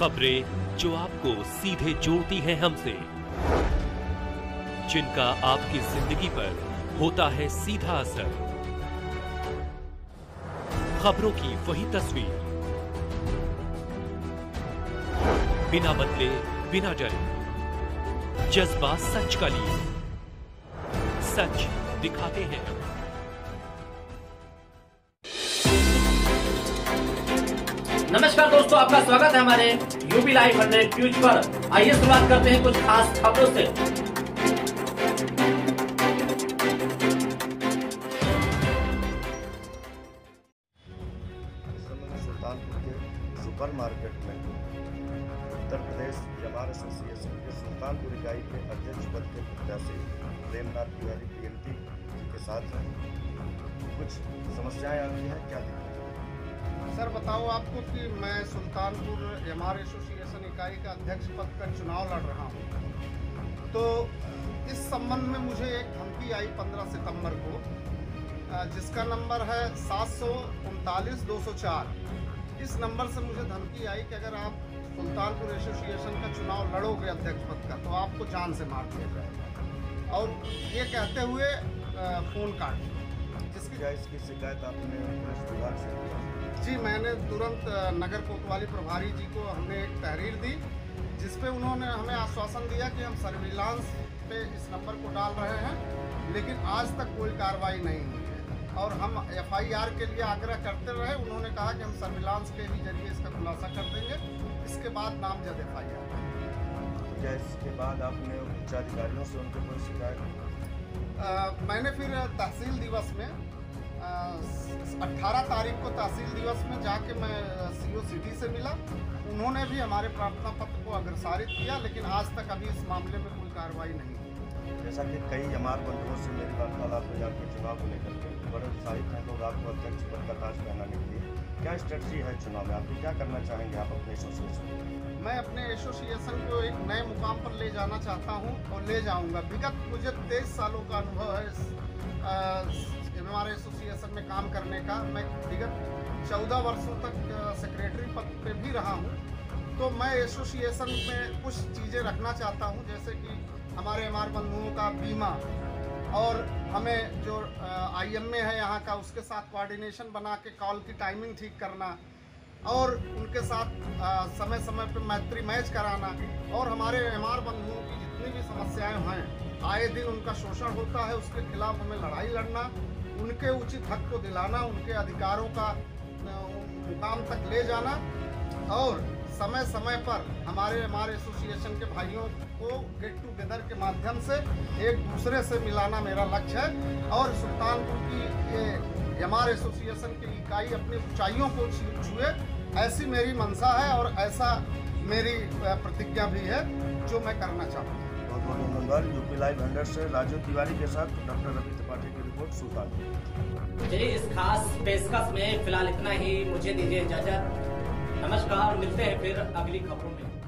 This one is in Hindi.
खबरें जो आपको सीधे जोड़ती हैं हमसे। जिनका आपकी ज़िंदगी पर होता है सीधा असर। खबरों की वही तस्वीर। बिना बदले, बिना डरे। जज्बा सच का लिए। सच दिखाते हैं। नमस्कार दोस्तों, आपका स्वागत है हमारे यूपी लाइव हंड्रेड न्यूज़ पर। आइए शुरुआत करते हैं कुछ खास खबरों से। सुल्तानपुर के सुपर मार्केट में उत्तर प्रदेश एसोसिएशन के सुल्तानपुर इकाई के अध्यक्ष पद के प्रत्याशी प्रेमनाथ तिवारी के साथ कुछ समस्याएँ आती हैं, क्या दिक्कत सर, बताओ आपको कि मैं सुल्तानपुर एम आर एसोसिएशन इकाई का अध्यक्ष पद का चुनाव लड़ रहा हूँ। तो इस संबंध में मुझे एक धमकी आई 15 सितंबर को जिसका नंबर है सात सौ उनतालीस दो सौ चार। इस नंबर से मुझे धमकी आई कि अगर आप सुल्तानपुर एसोसिएशन का चुनाव लड़ोगे अध्यक्ष पद का तो आपको जान से मार दिया जाएगा। और ये कहते हुए फ़ोन काट। जिसकी इसकी शिकायत आपने पुलिस विभाग से जी मैंने तुरंत नगर कोतवाली प्रभारी जी को हमने एक तहरीर दी जिस पे उन्होंने हमें आश्वासन दिया कि हम सर्विलांस पे इस नंबर को डाल रहे हैं लेकिन आज तक कोई कार्रवाई नहीं हुई है। और हम एफआईआर के लिए आग्रह करते रहे उन्होंने कहा कि हम सर्विलांस के ही ज़रिए इसका खुलासा कर देंगे इसके बाद नामजद एफ़ आई आर क्या इसके बाद आपने उच्च अधिकारियों से उनके कोई शिकायत? मैंने फिर तहसील दिवस में अट्ठारह तारीख को तहसील दिवस में जाके मैं सीओ सिटी से मिला। उन्होंने भी हमारे प्रार्थना पत्र को अग्रसारित किया लेकिन आज तक अभी इस मामले में कोई कार्रवाई नहीं हुई। जैसा कि कई हमारे बंधुओं से मेरी वार्तालाप हुई आपके चुनाव को लेकर के। बड़े उत्साहित हैं लोग आपको अध्यक्ष पद का ताज पहनाने के लिए क्या स्ट्रेटजी है चुनाव में? आप क्या करना चाहेंगे आप अपने एसोसिएशन मैं? अपने एसोसिएशन को एक नए मुकाम पर ले जाना चाहता हूँ और ले जाऊँगा। विगत मुझे तेईस सालों का अनुभव है हमारे एसोसिएशन में काम करने का मैं विगत चौदह वर्षों तक सेक्रेटरी पद पे भी रहा हूँ। तो मैं एसोसिएशन में कुछ चीज़ें रखना चाहता हूँ जैसे कि हमारे हमारे बंधुओं का बीमा और हमें जो आई एम ए है यहाँ का उसके साथ कोऑर्डिनेशन बना के कॉल की टाइमिंग ठीक करना और उनके साथ अ, समय समय पर मैत्री मैच कराना और हमारे एमआर बंधुओं की जितनी भी समस्याएँ हैं आए दिन उनका शोषण होता है उसके खिलाफ हमें लड़ाई लड़ना उनके उचित हक को दिलाना, उनके अधिकारों का मुकाम तक ले जाना और समय समय पर हमारे हमारे एसोसिएशन के भाइयों को गेट टुगेदर के माध्यम से एक दूसरे से मिलाना मेरा लक्ष्य है और सुल्तानपुर की हमारे एसोसिएशन की इकाई अपनी ऊंचाइयों को छुए, ऐसी मेरी मंशा है और ऐसा मेरी प्रतिज्ञा भी है जो मैं करना चाहता हूँ बहुत बहुत धन्यवाद यूपी लाइव हंडर से राजू तिवारी के साथ डॉक्टर रवि त्रिपाठी की रिपोर्ट, सुल्तान। चलिए, इस खास पेशकश में फ़िलहाल इतना ही। मुझे दीजिए इजाज़त। नमस्कार, मिलते हैं फिर अगली खबरों में।